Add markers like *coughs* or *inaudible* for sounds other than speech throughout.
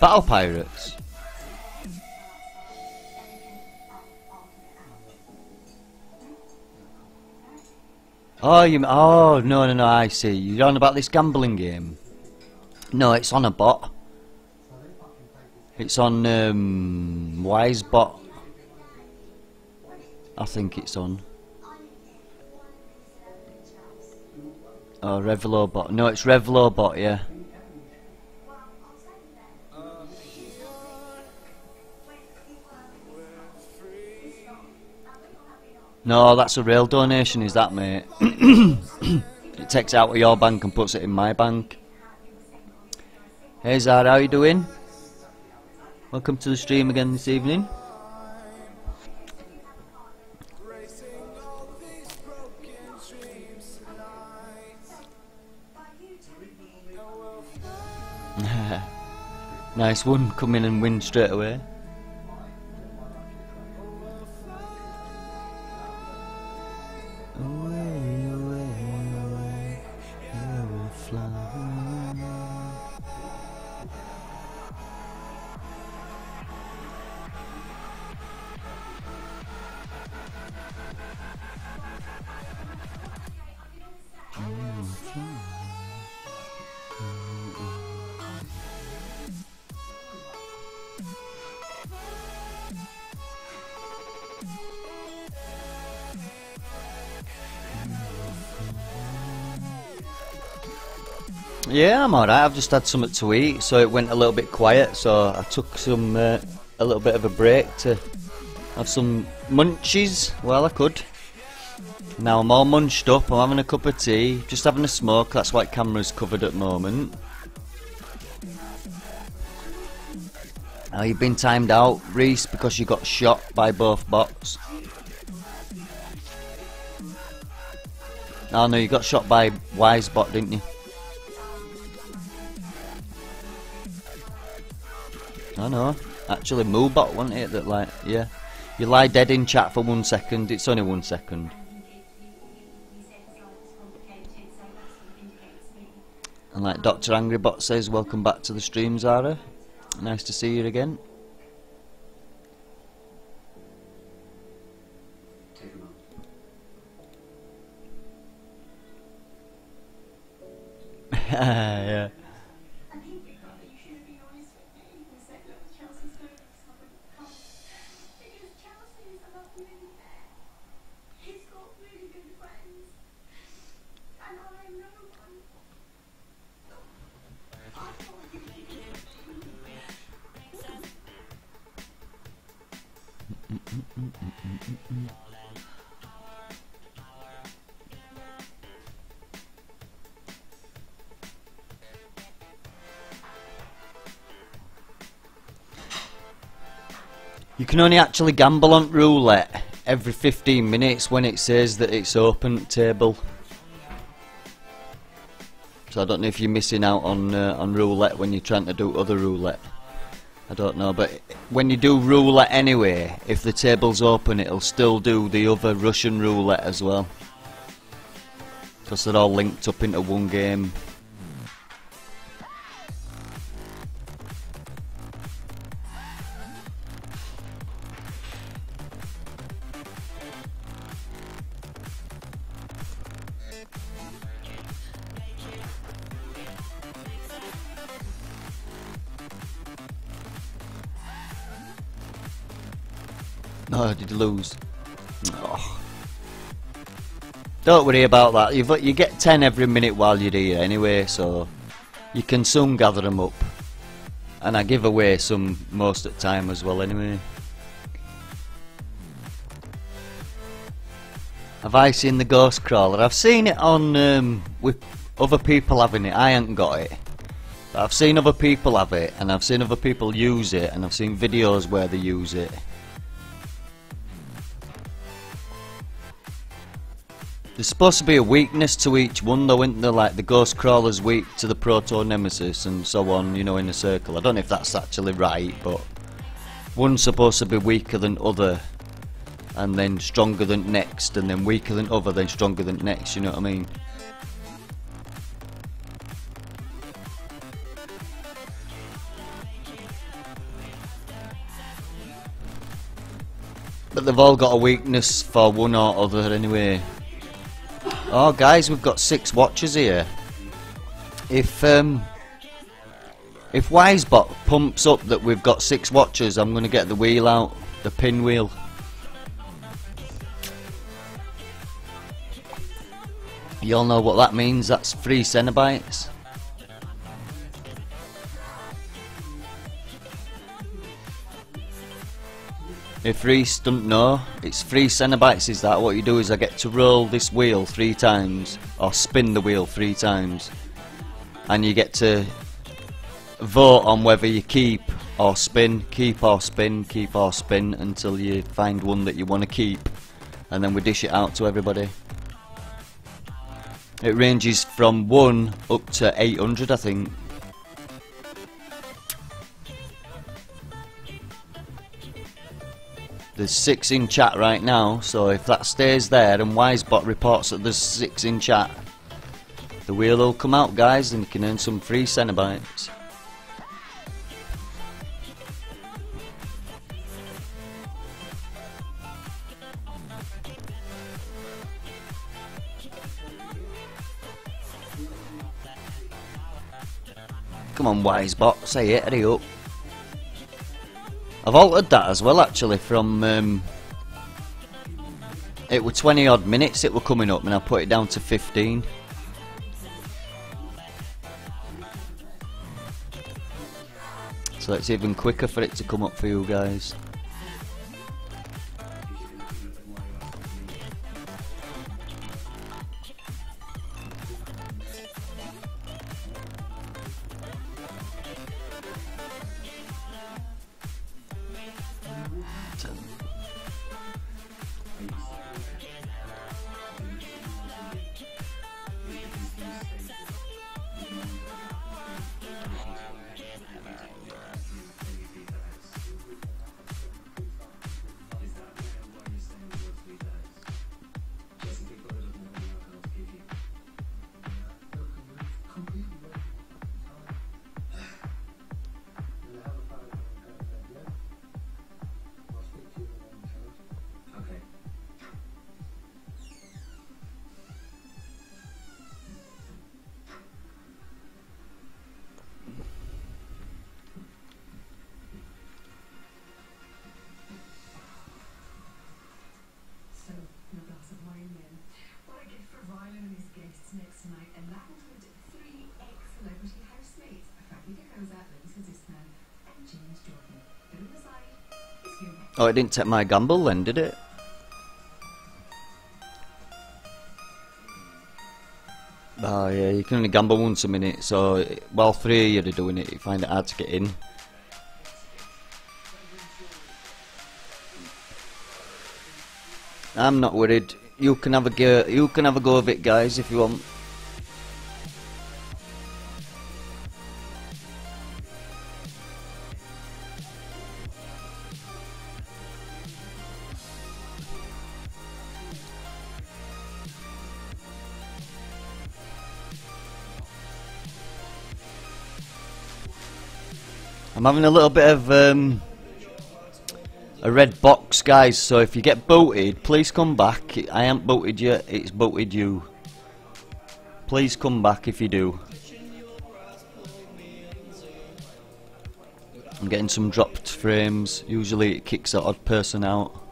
Battle Pirates. Oh, you. Oh, no, no, no. I see. You're on about this gambling game. No, it's on a bot. It's on um, Wisebot. I think it's on. Oh, Revlobot. No, it's Revlobot. Yeah. No, that's a real donation, is that, mate? it takes out of your bank and puts it in my bank. Hey Zara, how are you doing? Welcome to the stream again this evening. *laughs* nice one, come in and win straight away. Yeah, I'm alright. I've just had something to eat, so it went a little bit quiet. So I took some uh, a little bit of a break to have some munchies while I could. Now I'm all munched up. I'm having a cup of tea, just having a smoke. That's why camera's covered at the moment. Now you've been timed out, Reese, because you got shot by both bots. Oh no, you got shot by Wisebot, didn't you? I know. Actually, Moobot, wasn't it? That like, yeah. You lie dead in chat for one second. It's only one second. And like Dr. Angrybot says, welcome back to the stream, Zara. Nice to see you again. *laughs* You can only actually gamble on roulette every 15 minutes when it says that it's open table. So I don't know if you're missing out on uh, on roulette when you're trying to do other roulette. I don't know, but when you do roulette anyway, if the table's open, it'll still do the other Russian roulette as well. Because they're all linked up into one game. Don't worry about that. You've, you get 10 every minute while you're here anyway, so you can soon gather them up. And I give away some most of the time as well anyway. Have I seen the Ghost Crawler? I've seen it on um, with other people having it. I ain't got it. But I've seen other people have it, and I've seen other people use it, and I've seen videos where they use it. There's supposed to be a weakness to each one though, isn't there? Like the Ghost Crawler's weak to the Proto Nemesis and so on, you know, in a circle. I don't know if that's actually right, but one's supposed to be weaker than other and then stronger than next and then weaker than other then stronger than next, you know what I mean? But they've all got a weakness for one or other anyway. Oh guys, we've got six watchers here. If um if Wisebot pumps up that we've got six watchers, I'm gonna get the wheel out, the pinwheel. You all know what that means, that's three Cenobites. If Reese don't know, it's three Cenobites is that. What you do is I get to roll this wheel three times, or spin the wheel three times. And you get to vote on whether you keep or spin, keep or spin, keep or spin, until you find one that you want to keep. And then we dish it out to everybody. It ranges from 1 up to 800 I think. There's 6 in chat right now, so if that stays there and Wisebot reports that there's 6 in chat, the wheel will come out guys and you can earn some free Cenobites. Come on, Wisebot, say it, hurry up. I've altered that as well, actually, from... Um, it were 20 odd minutes it were coming up, and I put it down to 15. So it's even quicker for it to come up for you guys. Ex-celebrity housemates. Oh, it didn't take my gamble then, did it? Oh yeah, you can only gamble once a minute, so while three of you are doing it, you find it hard to get in. I'm not worried. You can have a go. You can have a go of it, guys, if you want. I'm having a little bit of um, a red box, guys. So if you get booted, please come back. I haven't booted you. It's booted you. Please come back if you do. I'm getting some dropped frames. Usually it kicks an odd person out.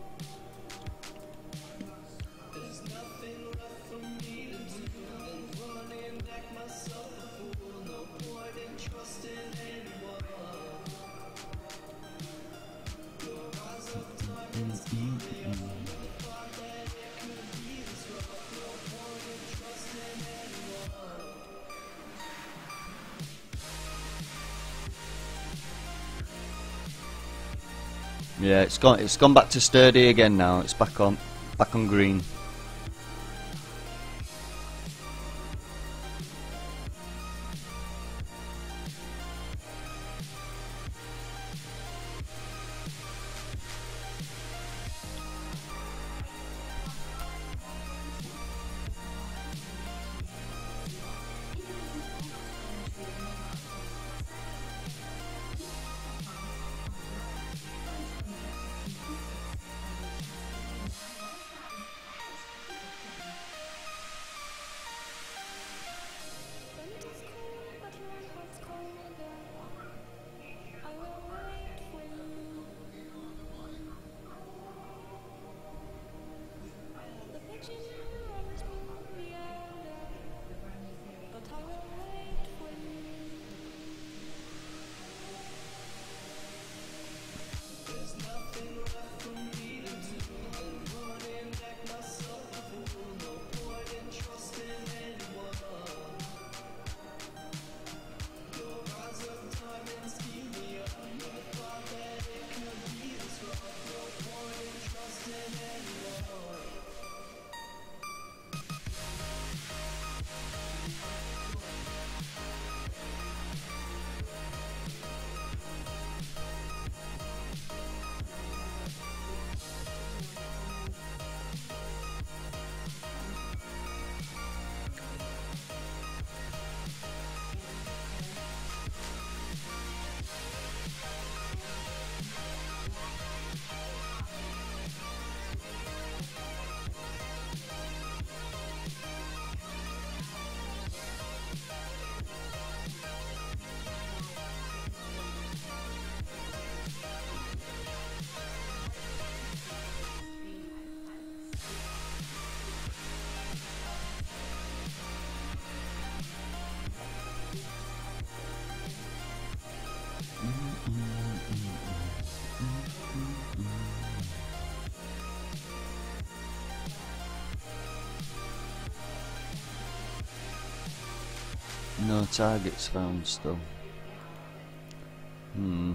Yeah, it's gone. It's gone back to sturdy again now. It's back on, back on green. Targets found still. Hmm.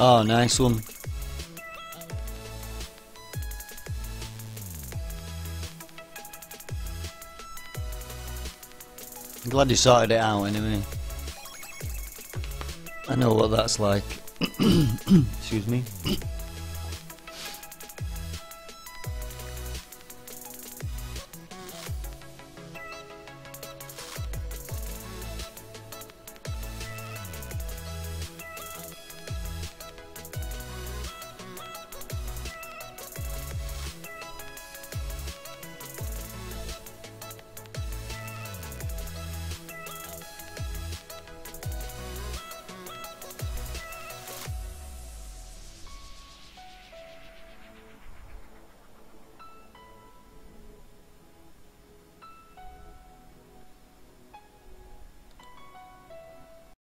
Oh, nice one. I'm glad you sorted it out anyway. I know what that's like. *coughs* Excuse me.